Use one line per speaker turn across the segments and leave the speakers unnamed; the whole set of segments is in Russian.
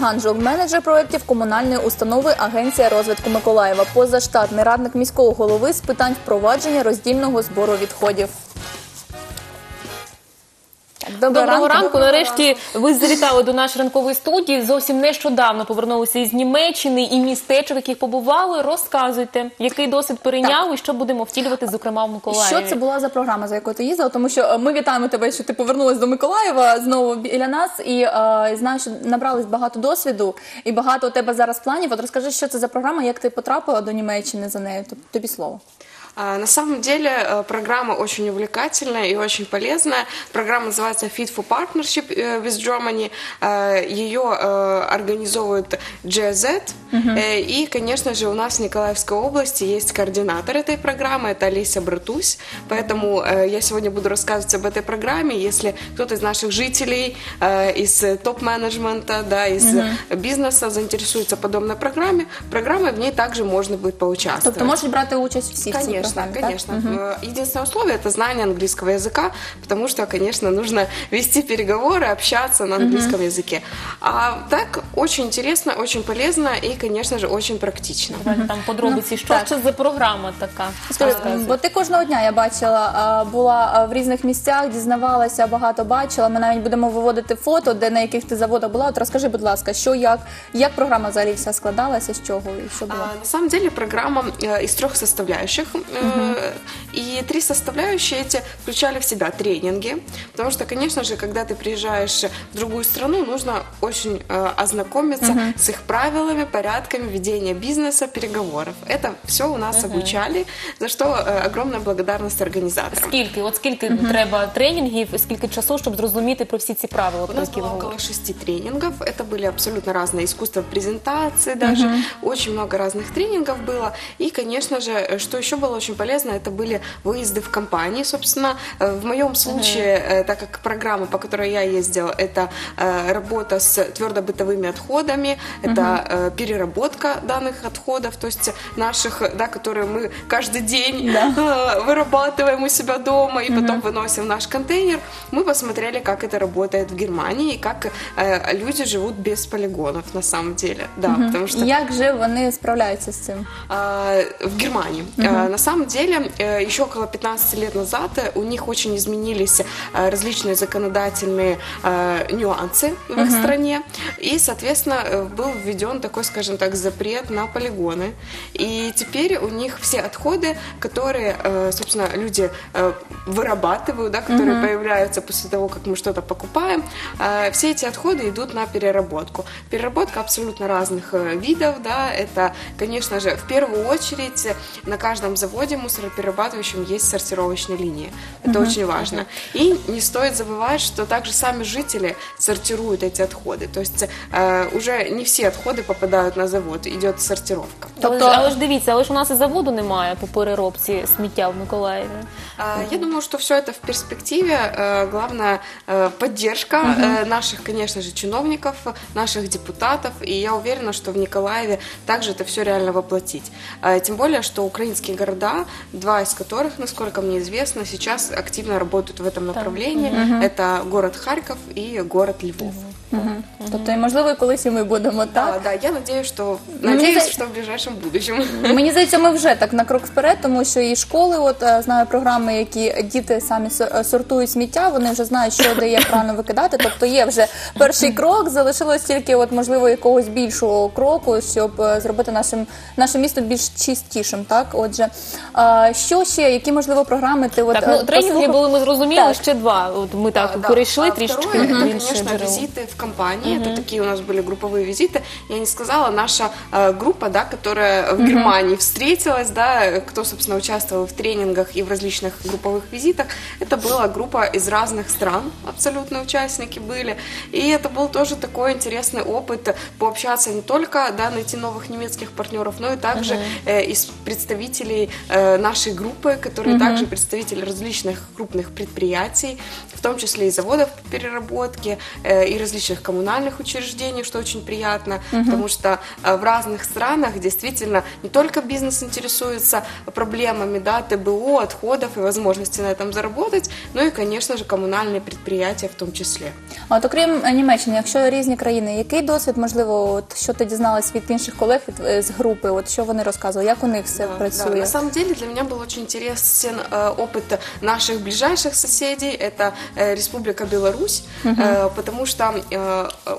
Ганжук, менеджер проєктів комунальної установи Агенція розвитку Миколаєва, позаштатний радник міського голови з питань впровадження роздільного збору відходів. Так,
Доброго ранку. Нарешті ви завітали до нашої ранкової студії. Зовсім нещодавно повернулися із Німеччини і містечок, в яких побували. Розказуйте, який досвід перейняв і що будемо втілювати, зокрема в Миколаєві.
Що це була за програма, за якою ти їздила? Тому що е, ми вітаємо тебе, що ти повернулась до Миколаєва знову біля нас, і е, знаю, що набрались багато досвіду і багато у тебе зараз планів. От розкажи, що це за програма, як ти потрапила до Німеччини за нею? Тоб- Тобі слово.
А, На самом деле э, программа очень увлекательная и очень полезная. Программа называется Fit for Partnership э, with Germany. Э, Ее э, организовывает GZ. Э, И, конечно же, у нас в Николаевской области есть координатор этой программы, это Олеся Братусь. Поэтому э, я сегодня буду рассказывать об этой программе. Если кто-то из наших жителей, э, из топ-менеджмента, да, из бизнеса заинтересуется подобной программе, программой в ней также можно будет поучаствовать.
Тобто можуть брати участь всі цій
Конечно,
програмі, так?
конечно. Э, Единственное условие это знание английского языка, потому что, конечно, нужно вести переговоры, общаться на английском языке. А так очень интересно, очень полезно и, конечно же, очень практично.
Давайте там подробиці. Що
так.
це за програма така?
Скажи,
Розказуй.
бо ти кожного дня я бачила, а, була а, в різних місцях, дізнавалася, багато бачила. Ми навіть будемо виводити фото, де на яких ти заводах була. От розкажи, будь ласка, що як, як програма взагалі вся складалася, з чого і що було?
А, на самом деле программа э, из трех составляющих. Э, И три составляющие эти включали в себя тренинги. Потому что, конечно же, когда ты приезжаешь в другую страну, нужно очень э, ознакомиться с их правилами, порядками ведения бизнеса, переговоров. Это все у нас обучали, за что э, огромная благодарность организаторам.
Скільки? От скільки треба тренінгів, і скільки часу, щоб зрозуміти про всі ці правила,
У
про
нас
які ви
было около
говорите?
шести тренингов. Это были абсолютно разные искусства презентации даже. Очень много разных тренингов было. И, конечно же, э, что еще было очень полезно, это были выезды в компании. Собственно, э, в моем случае, э, так как программа, по которой я ездила, это э, работа с твердобытовыми отходами, это э, переработка данных отходов, то есть наших, да, которые мы каждый день э, вырабатываем у себя дома и потом выносим в наш контейнер. Мы посмотрели, как это работает в Германии и как люди живут без полигонов на самом деле. Да, потому что
як же вони справляються з цим?
а, в Германии. А, На самом деле, э, еще около 15 лет назад э, у них очень изменились э, различные законодательные нюансы в их стране. И, соответственно, был введен такой, скажем так, запрет на полигоны. И теперь у них все отходы, которые, собственно, люди вырабатывают, да, которые появляются после того, как мы что-то покупаем, все эти отходы идут на переработку. Переработка абсолютно разных видов, да, это, конечно же, в первую очередь на каждом заводе мусороперерабатывающем есть сортировочные линии. Это очень важно. И не стоит забывать, что также сами жители сортируют эти отходы. То есть э, уже не все отходы попадают на завод, идет сортировка.
Але,
Тобто-
ж, але ж дивіться, але ж у нас і заводу немає по переробці сміття в Миколаєві.
А, Я думаю, что все это в перспективе. Э, Главное э, поддержка э, наших, конечно же, чиновников, наших депутатов. И я уверена, что в Николаеве также это все реально воплотить. Э, Тем более, что украинские города, два из которых, насколько мне известно, сейчас активно работают в этом направлении. Это город Харьков и город Львов.
Тобто, і, можливо, колись і ми будемо так.
Да, да, я надеюсь, что
мне
надеюсь,
за-
что в ближайшем будущем.
Мені здається, ми вже так на крок вперед, тому що і школи, от е, знаю програми, які діти самі со- е, сортують сміття, вони вже знають, що де як правильно викидати. Тобто є вже перший крок. Залишилось тільки, от можливо, якогось більшого кроку, щоб е, зробити нашим наше місто більш чистішим. Так, отже, а, що ще, які можливо програми ти от
Так,
е,
ну тренінги
послухав?
були, ми зрозуміли,
Так.
ще два. От ми так
А, да.
перейшли
А
трішечки
второе,
в
это,
інше
конечно,
джерело.
визиты в компании. Это такие у нас были групповые визиты. Я не сказала, наша э, группа, да, которая в Германии встретилась, да, кто, собственно, участвовал в тренингах и в различных групповых визитах, это была группа из разных стран, абсолютно участники были. И это был тоже такой интересный опыт пообщаться не только, да, найти новых немецких партнеров, но и также э, из представителей э, нашей группы, которые также представители различных крупных предприятий, в том числе и заводов по переработке, э, и различных различных коммунальных учреждений, что очень приятно, потому что э, в разных странах действительно не только бизнес интересуется проблемами да, ТБО, отходов и возможности на этом заработать, но и, конечно же, коммунальные предприятия в том числе.
А От окрім е, Німеччини, якщо різні країни, який досвід, можливо, от, що ти дізналась від інших колег від, е, з групи? От що вони розказували, як у них все
Да,
працює?
да. На самом деле для меня был очень интересен э, опыт наших ближайших соседей. Это э, Республика Беларусь, э, потому что э,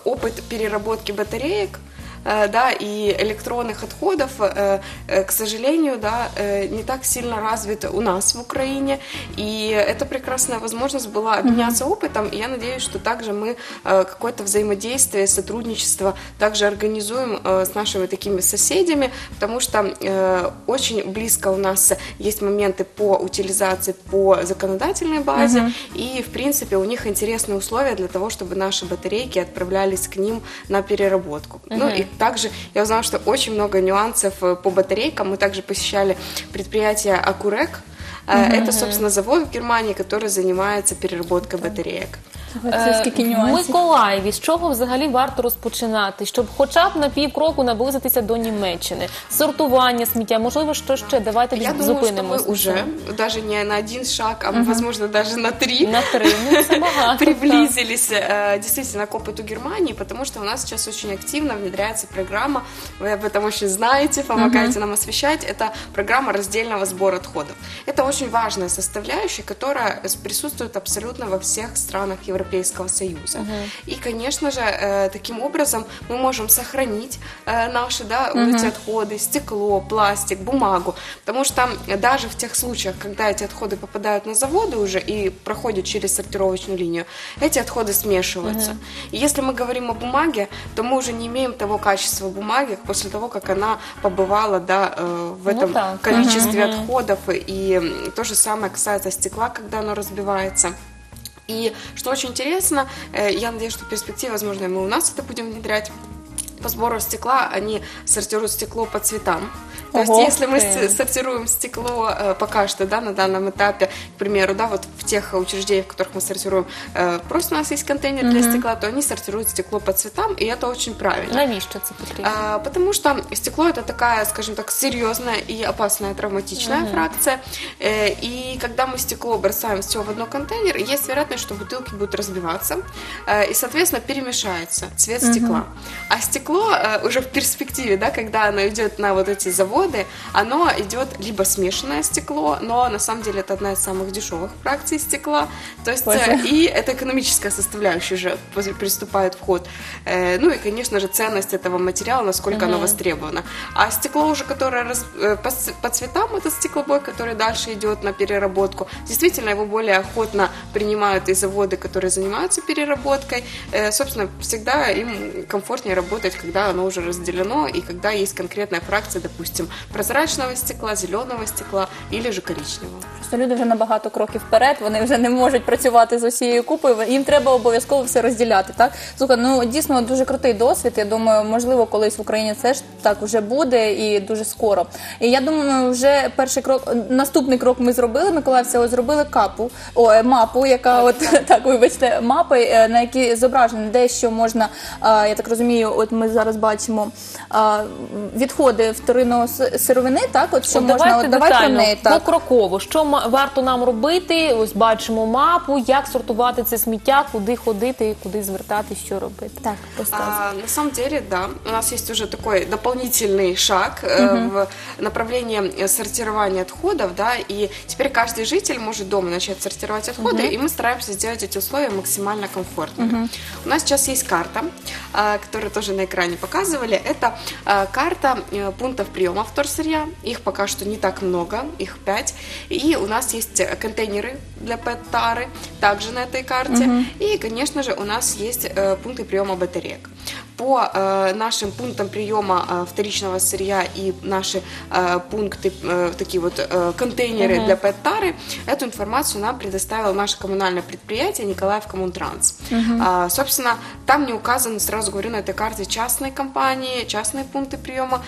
опыт переработки батареек э, да, и электронных отходов, э, э, к сожалению, да, э, не так сильно развит у нас в Украине. И это прекрасная возможность была обменяться опытом. И я надеюсь, что также мы э, какое-то взаимодействие, сотрудничество также организуем э, с нашими такими соседями, потому что э, очень близко у нас есть моменты по утилизации по законодательной базе, и в принципе у них интересные условия для того, чтобы наши батарейки отправлялись к ним на переработку. Ну и также я узнала, что очень много нюансов э, по батарейкам. Мы также посещали предприятие Акурек. Э, Это, собственно, завод в Германии, который занимается переработкой батареек.
Це скільки
Е, В
нюансів?
Миколаєві з чого взагалі варто розпочинати, щоб хоча б на півкроку наблизитися до Німеччини? Сортування сміття, можливо, що ще? Давайте
Я думаю, что
зупинимось.
мы
на
уже,
цьому.
даже не на один шаг, а возможно даже на три,
на три. Ну, це багато.
приблизились э, действительно к опыту Германии, потому что у нас сейчас очень активно внедряется программа, вы об этом очень знаете, помогаете нам освещать, это программа раздельного сбора отходов. Это очень важная составляющая, которая с- присутствует абсолютно во всех странах Европейского Союза. И, конечно же, э, таким образом мы можем сохранить э, наши да, вот эти отходы, стекло, пластик, бумагу, потому что даже в тех случаях, когда эти отходы попадают на заводы уже и проходят через сортировочную линию, эти отходы смешиваются. И если мы говорим о бумаге, то мы уже не имеем того качества бумаги после того, как она побывала да, э, в
Ну
этом
так.
количестве отходов. И то же самое касается стекла, когда оно разбивается. И что очень интересно, э, я надеюсь, что в перспективе, возможно, мы у нас это будем внедрять. По сбору стекла они сортируют стекло по цветам. То
Ого.
есть, если мы сортируем стекло э, пока что, да, на данном этапе, к примеру, да, вот в тех учреждениях, в которых мы сортируем, э, просто у нас есть контейнер для стекла, то они сортируют стекло по цветам, и это очень правильно.
Навіщо це потрібно?
А, Потому что стекло это такая, скажем так, серьезная и опасная травматичная фракция. Э, И когда мы стекло бросаем все в одно контейнер, есть вероятность, что бутылки будут разбиваться э, и, соответственно, перемешается цвет стекла. А стекло э, уже в перспективе, да, когда оно идет на вот эти заводы, оно идет либо смешанное стекло, но на самом деле это одна из самых дешевых фракций стекла. То есть э, и это экономическая составляющая уже приступает в ход. Э, Ну и, конечно же, ценность этого материала, насколько оно востребовано. А стекло уже, которое раз- по, цветам, этот стеклобой, который дальше идет на переработку, действительно его более охотно принимают и заводы, которые занимаются переработкой. Собственно, всегда им комфортнее работать, когда оно уже разделено и когда есть конкретная фракция, допустим, прозрачного стекла, зеленого стекла или же коричневого.
Просто люди вже набагато кроків вперед, вони вже не можуть працювати з усією купою. Їм треба обов'язково все розділяти. Так слухай, ну дійсно дуже крутий досвід. Я думаю, можливо, колись в Україні це ж так вже буде і дуже скоро. І я думаю, вже перший крок, наступний крок ми зробили. Миколаївці ось зробили капу, о, е, мапу, яка от так, вибачте, мапи, е, на якій зображено де що можна. Я так розумію, от ми зараз бачимо а, відходи вторинного с- сировини. Так, от що
От
можна
давайте
от, давай про
детально,
неї так.
покроково. Що ма- варто нам робити? Ось бачимо мапу, як сортувати це сміття, куди ходити, куди звертати, що робити.
Так, розказуй.
А, на самом деле, да, у нас есть уже такой дополнительный шаг э, в направлении э, сортирования отходов, да, и теперь каждый житель может дома начать сортировать отходы, и мы стараемся сделать эти условия максимально комфортными. У нас сейчас есть карта, а, которую тоже на экране Показывали. Это а, карта э, пунктов приема вторсырья. Их пока что не так много, их пять. И у нас есть э, контейнеры для пэт-тары также на этой карте. И, конечно же, у нас есть э, пункты приема батареек. По э, нашим пунктам приема э, вторичного сырья и наши э, пункты, такие вот контейнеры для пэт-тары, эту информацию нам предоставило наше коммунальное предприятие Николаев Коммунтранс. А, собственно, там не указаны, сразу говорю, на этой карте частные компании, частные пункты приема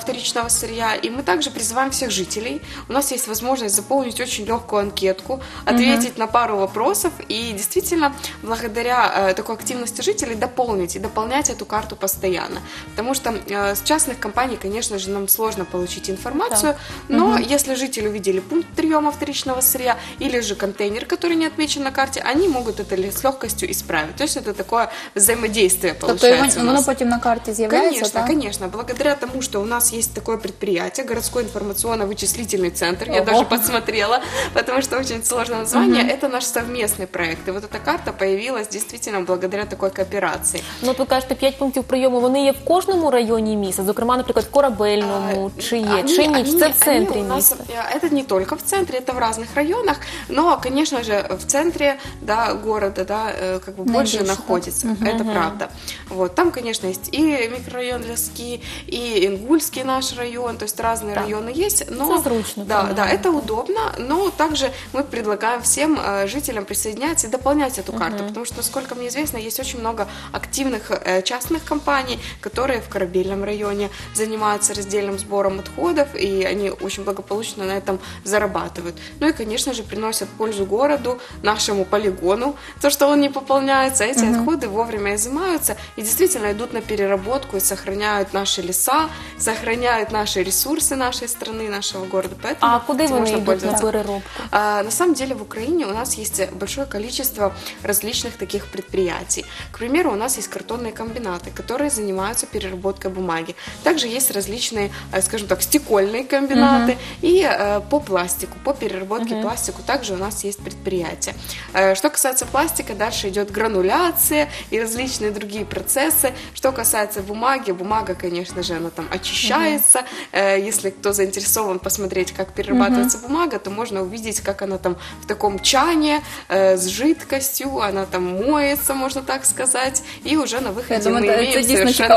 вторичного сырья. И мы также призываем всех жителей. У нас есть возможность заполнить очень легкую анкетку, ответить на пару вопросов и действительно, благодаря такой активности жителей, дополнить и дополнять эту карту постоянно. Потому что э, с частных компаний, конечно же, нам сложно получить информацию, но если жители увидели пункт приема вторичного сырья или же контейнер, который не отмечен на карте, они могут это ли- с легкостью исправить. То есть это такое взаимодействие
Тобто
получается.
і
у
воно
нас.
потім на карті з'являється,
Конечно,
так?
конечно. Благодаря тому, что у нас есть такое предприятие, городской информационно-вычислительный центр, я
Ого.
даже подсмотрела, потому что очень сложное название, это наш совместный проект. И вот эта карта появилась действительно благодаря такой кооперации.
Ну, от ви кажете, 5 пунктів прийому. Вони є в кожному районі міста, зокрема, наприклад, в Корабельному, чи є,
Они-
чи ні,
они-
чи це в
они
центрі
у нас,
міста.
э, Это не только в центре, это в разных районах, но, конечно же, в центре да, города да, э, как бы больше
Наибольше, да.
находится, это правда. Вот, там, конечно, есть и микрорайон Ляски, и Ингульский наш район, то есть разные районы есть, но
Это зручно,
да,
понятно.
да, это удобно, но также мы предлагаем всем э, жителям присоединяться и дополнять эту карту, потому что, насколько мне известно, есть очень много активных э, частных компаний, которые в Корабельном районе занимаются раздельным сбором отходов, и они очень благополучно на этом зарабатывают. Ну и, конечно же, приносят пользу городу, нашему полигону, то, что он не пополняется, эти отходы вовремя изымаются и действительно идут на переработку и сохраняют наши леса, сохраняют наши ресурсы нашей страны, нашего города. Поэтому
А вони
можно
йдуть на переробку?
А, На самом деле в Украине у нас есть большое количество различных таких предприятий. К примеру, у нас есть картонные комбинаты, которые занимаются переработкой бумаги. Также есть различные, э, скажем так, стекольные комбинаты и э, по пластику, по переработке пластику также у нас есть предприятия. Э, Что касается пластика, дальше идет грануляция и различные другие процессы. Что касается бумаги, бумага, конечно же, она там очищается. Э, Если кто заинтересован посмотреть, как перерабатывается бумага, то можно увидеть, как она там в таком чане с жидкостью, она там моется, можно так сказать, и уже на выходе
Я думаю,
мы
да,
имеем
это
совершенно-.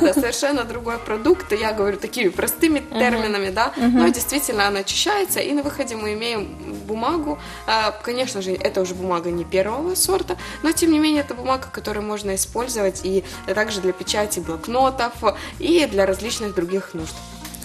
Да, да, совершенно другой продукт. Я говорю такими простыми терминами, да, но действительно она очищается, и на выходе мы имеем бумагу. А, Конечно же, это уже бумага не первого сорта, но тем не менее это бумага, которую можно использовать и также для печати блокнотов и для различных других нужд.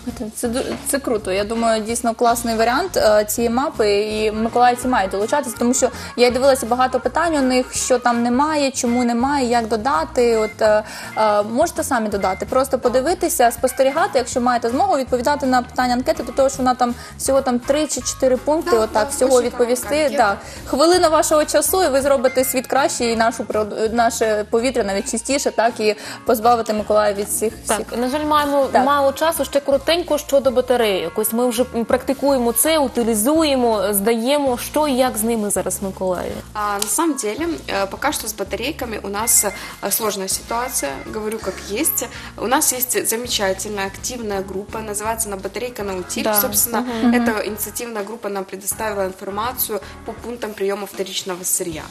Слухайте, Це це круто. Я думаю, дійсно класний варіант е, цієї мапи, і миколаївці мають долучатися, тому що я дивилася багато питань у них, що там немає, чому немає, як додати. От е, е, можете самі додати, просто подивитися, спостерігати, якщо маєте змогу відповідати на питання анкети, до того, що вона там всього там 3 чи 4 пункти,
Да,
отак
да,
всього відповісти. Да. Хвилина вашого часу, і ви зробите світ краще, і нашу наше повітря навіть чистіше, так і позбавити Миколаїв від всіх всіх.
Так, на жаль, маємо
Так.
мало часу. Ще коротенько щодо батарейок. Ось ми вже практикуємо це, утилізуємо, здаємо, що і як з ними зараз в Миколаєві.
А, на самом деле, э, пока что с батарейками у нас э, сложная ситуация, говорю как есть. У нас есть замечательная активная группа, называется она «Батарейка на утиль».
Да.
Собственно, эта инициативная группа нам предоставила информацию по пунктам приема вторичного сырья.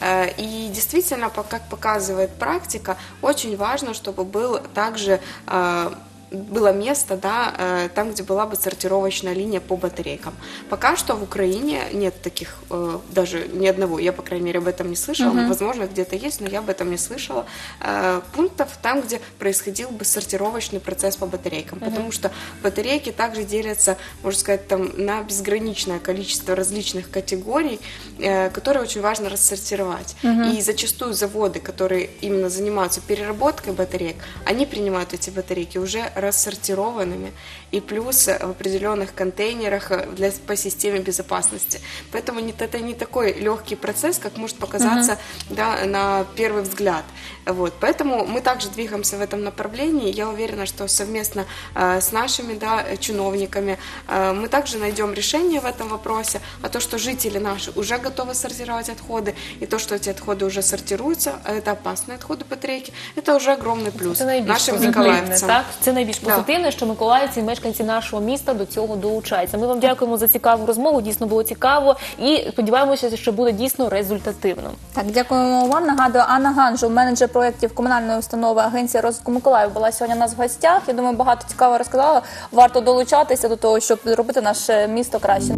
Э, И действительно, по- как показывает практика, очень важно, чтобы был также э, было место, да, э, там, где была бы сортировочная линия по батарейкам. Пока что в Украине нет таких, э, даже ни одного, я, по крайней мере, об этом не слышала, возможно, где-то есть, но я об этом не слышала, э, пунктов там, где происходил бы сортировочный процесс по батарейкам, потому что батарейки также делятся, можно сказать, там, на безграничное количество различных категорий, которые очень важно рассортировать. И зачастую заводы, которые именно занимаются переработкой батареек, они принимают эти батарейки уже рассортированными и плюс э, в определенных контейнерах э, для, по системе безопасности. Поэтому не, это не такой легкий процесс, как может показаться да, на первый взгляд. Вот. Поэтому мы также двигаемся в этом направлении. Я уверена, что совместно э, с нашими да, чиновниками э, мы также найдем решение в этом вопросе. А то, что жители наши уже готовы сортировать отходы, и то, что эти отходы уже сортируются, а это опасные отходы батарейки, это уже огромный плюс
Це
нашим николаевцам.
так? Це найбільш позитивне, що миколаївці і мешканці нашого міста до цього долучаються. Ми вам дякуємо за цікаву розмову. Дійсно було цікаво, і сподіваємося, що буде дійсно результативно.
Так, дякуємо вам. Нагадую, Анна Ганжу, менеджер проєктів комунальної установи Агенція розвитку Миколаїв, була сьогодні у нас в гостях. Я думаю, багато цікаво розказала. Варто долучатися до того, щоб зробити наше місто краще.